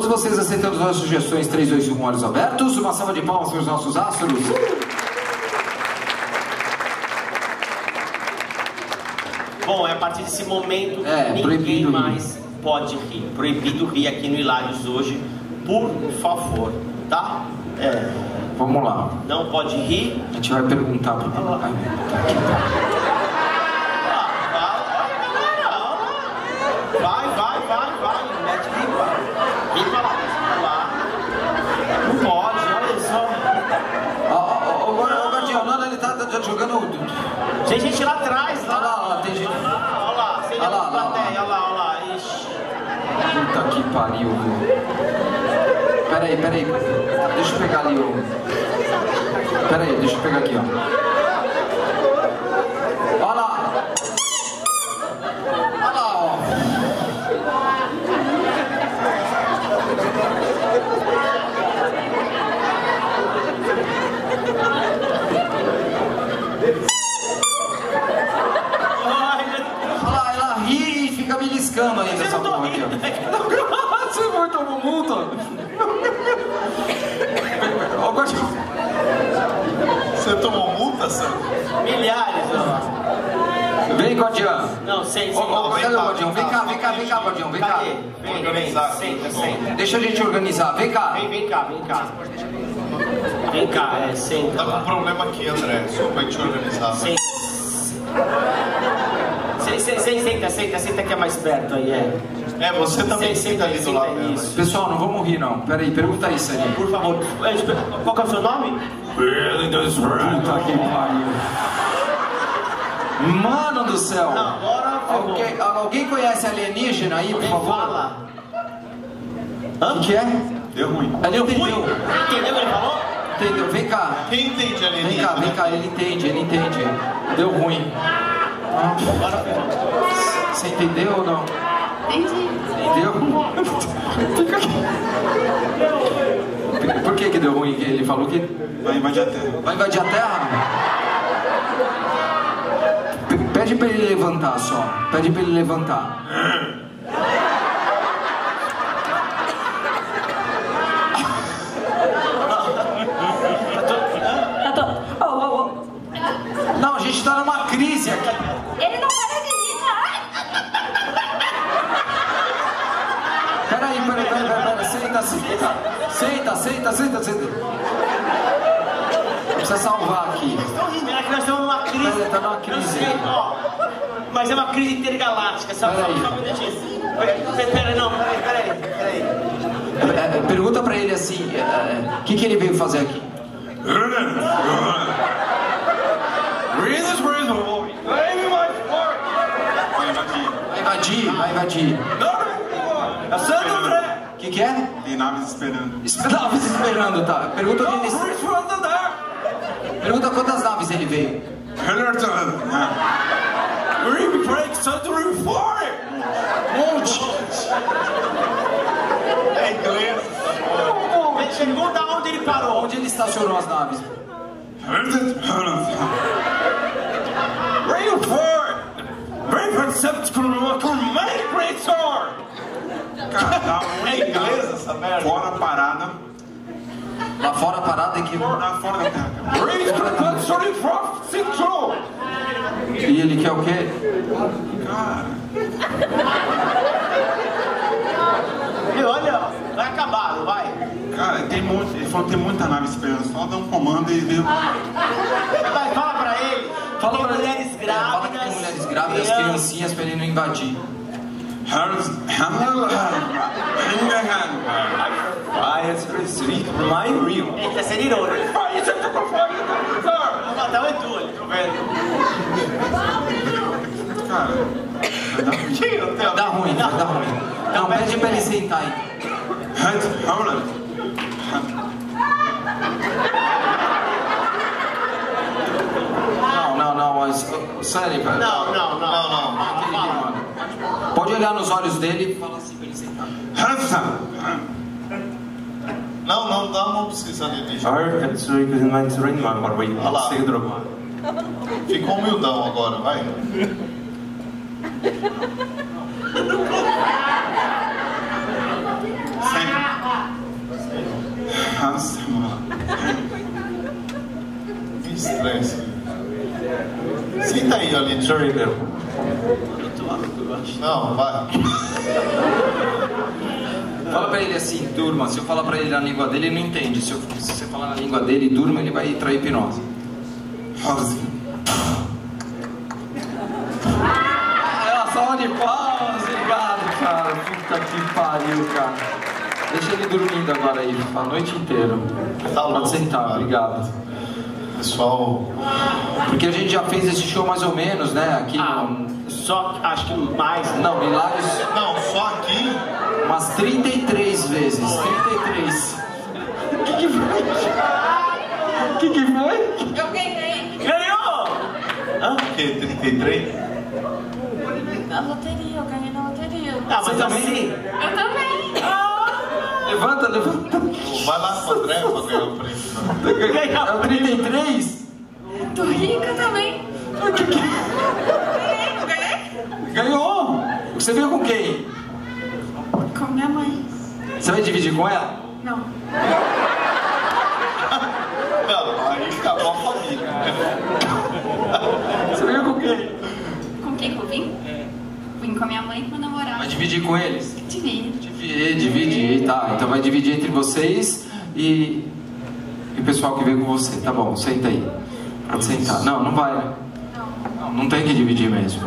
Todos vocês aceitando as sugestões 3, 2, 1, olhos abertos. Uma salva de palmas para os nossos astros. Bom, é a partir desse momento É, ninguém proibido rir. mais pode rir. Proibido rir aqui no Hilários hoje, por favor, tá? É, Vamos lá. não pode rir. A gente vai perguntar pro. Ai, Vai, vai, vai, vai, mete ripa. Ripa lá, ripa lá. Não pode, olha só. Ó, ó, Guardião, não, ele tá, tá jogando. Tem gente lá atrás, Olha lá. lá, olha lá, tem gente. Olha lá, sem Olha lá, lá, plateia, olha lá, olha lá. Ixi. Puta que pariu, viu? Peraí, peraí. Deixa eu pegar ali o. Peraí, deixa eu pegar aqui, ó. Olha lá! Olha lá, ó. Ai, meu Deus. Olha lá, ela ri e fica beliscando ainda essa Eu tô porra aqui, rindo. ó. Você foi tomou multa? Ó, Guardião. Você tomou multa, Sam? Milhares, ó. Vem, Guardião. Não, sem, Ô, sem. ô, cadê o Guardião? Vem cá, vem cá, vem cá, Guardião, vem cá. Vem, vem, senta, senta. Deixa a gente organizar, vem cá. Vem, vem cá, vem cá. Vem cá, é, senta Tá com um problema aqui, André. Só pra gente organizar. Senta. Senta, senta, senta, senta, senta que é mais perto aí, é. É, você também Senta, ali do lado dela. isso. Pessoal, não vamos rir não. Peraí, pergunta aí, Sani. Por favor, é, qual que é o seu nome? Puta que pariu. Mano do céu. Não, agora. Alguém, alguém conhece alienígena aí, por favor? fala. O que é? Deu ruim. Ele Deu ruim? entendeu. Entendeu o que ele falou? Entendeu? Vem cá. Quem entende Vem alienígena? cá, vem cá, ele entende, ele entende. Deu ruim. Ah. Você entendeu ou não? Entendi. Aqui. Por que que deu ruim? Ele falou que Vai invadir a Terra. vai invadir a Terra? Pede pra ele levantar só. Pede pra ele levantar. Eu tô. Oh, oh, oh. Não, a gente tá numa crise aqui. Ele não para de rir. Ai! Peraí, peraí, peraí, peraí, peraí. Senta, senta. Senta, senta, senta. Precisa salvar aqui. Estão rindo, é que nós estamos numa crise. Tá- tá numa crise. sei, ó. Mas é uma crise intergaláctica, sabe? Só. Peraí, peraí, não, peraí, peraí, peraí. É, é, Pergunta pra ele assim, o que, que ele veio fazer aqui? Vai invadir. Vai invadir, vai invadir. É Santo André! O que, que é? Tem naves esperando. Esperava esperando, tá? Pergunta onde ele... Pergunta quantas naves ele veio. Monte! É inglês. Pergunta onde ele parou. Onde ele estacionou as naves? Cara, é inglês essa merda. Fora a parada. Lá fora a parada é que... Fora, fora da Terra. E ele quer o quê? E olha, vai acabar, não vai? Cara, tem muito, ele falou que tem muita nave esperando. Só dá um comando e deu. Vai, fala pra ele. Fala tem pra ele. mulheres É, Fala que grávidas. tem mulheres grávidas, crianças. criancinhas pra ele não invadir. Vai, mais real. Ele tá sendo irônico. Vou matar o Edu ali, tô vendo. Cara, vai dar ruim. Dá ruim, dá, dá ruim. Não, pede pra ele sentar aí. Não, não, não, mas... Sério, cara. Não, não, não. Não, não. Fala. Pode olhar nos olhos dele e falar assim pra ele sentar. Não, não, dá uma pesquisa alienígena. Olha lá. Ficou humildão agora, vai. Sempre. máxima. Que estresse. Senta aí, Aline Jordan. Não, vai. Fala pra ele assim, durma. Se eu falar pra ele na língua dele, ele não entende. Se, eu, se você falar na língua dele, durma, ele vai entrar em hipnose. Ah, salva de palmas, obrigado, cara. Puta que pariu, cara. Deixa ele dormindo agora aí, a noite inteira. Tá Pode sentar, cara. obrigado. Pessoal, Porque a gente já fez esse show mais ou menos, né? Aqui Ah, no... só acho que mais. Não, Milagres, não, só aqui. umas 33 vezes. 33. O que que foi? O que que foi? Eu ganhei Ganhou! Hã? O quê? 33? na loteria, eu ganhei na loteria. Ah, Você mas também? Eu também. Levanta, levanta. Vai lá com o André pra ganhar o prêmio. É o 33? Tô rica também. O que que... Ganhou! Você veio com quem? Com minha mãe. Você vai dividir com ela? Não. Não, aí acabou a família. Você veio com quem? Com quem que eu vim? Vim com a minha mãe e com meu namorado. Vai dividir com eles? Divide. Dividir, dividir, tá. Então vai dividir entre vocês e, e o pessoal que veio com você. Tá bom, senta aí. Pode sentar. Não, não vai. né? Não. Tem que dividir mesmo.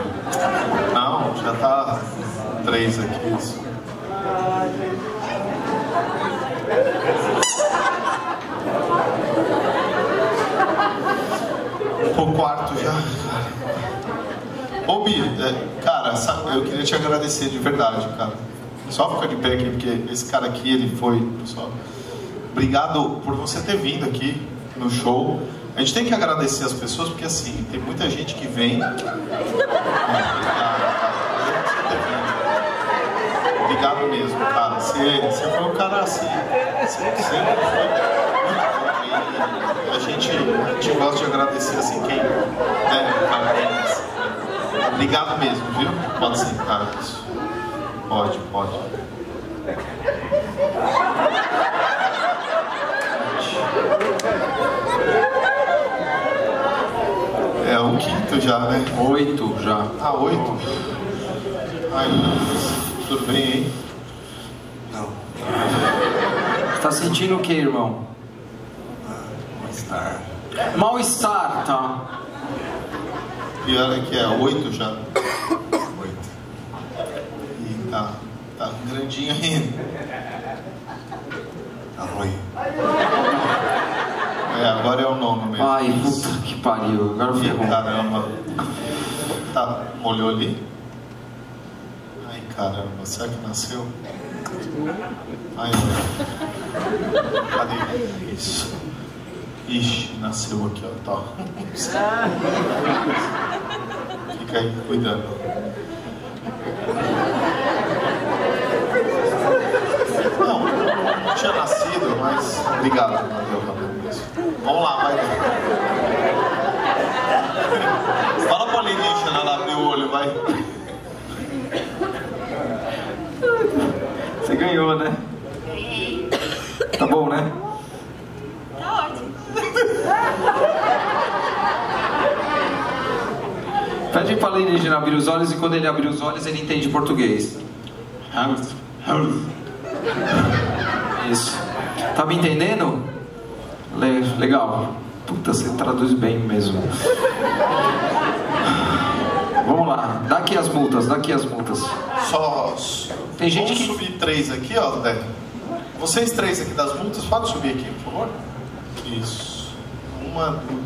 Não, já tá três aqui. isso. Quarto já. Ô Bi, é, cara, sabe, eu queria te agradecer de verdade, cara. Só fica de pé aqui, porque esse cara aqui, ele foi. Pessoal, obrigado por você ter vindo aqui no show. A gente tem que agradecer as pessoas, porque assim, tem muita gente que vem. É, obrigado. Obrigado mesmo, cara. Você, você foi um cara assim. Sempre foi. E a gente, a gente gosta de agradecer assim quem deve parabéns. Obrigado mesmo, viu? Pode sentar isso. Pode, pode. É o quinto já, né? Oito já. Ah, oito? Ai, tudo bem, hein? Não. Tá sentindo o que, irmão? Mal-estar. Mal-estar, tá? E olha que é oito já. Oito. E tá, tá grandinho ainda. Tá ruim. É, agora é o nono mesmo. Ai, puta pariu. Agora ferrou. caramba. Tá, olhou ali? Ai, caramba, será que nasceu? Ai. Cadê? Isso. Ixi, nasceu aqui, ó. Tá. Fica aí cuidando. Não, não tinha nascido, mas obrigado, Matheus. Vamos lá, vai. Fala pro alienígena lá abrir o olho, vai. Você ganhou, né? Ganhei. Tá bom, né? Tá ótimo. Pede pra alienígena abrir os olhos e quando ele abrir os olhos ele entende português. Isso. Tá me entendendo? Le- legal. Puta, você traduz bem mesmo. Vamos lá. Dá aqui as multas, dá aqui as multas. Só. Tem gente Vamos que- subir três aqui, ó, Zé. Vocês três aqui das multas, pode subir aqui, por favor? Isso. Uma, duas.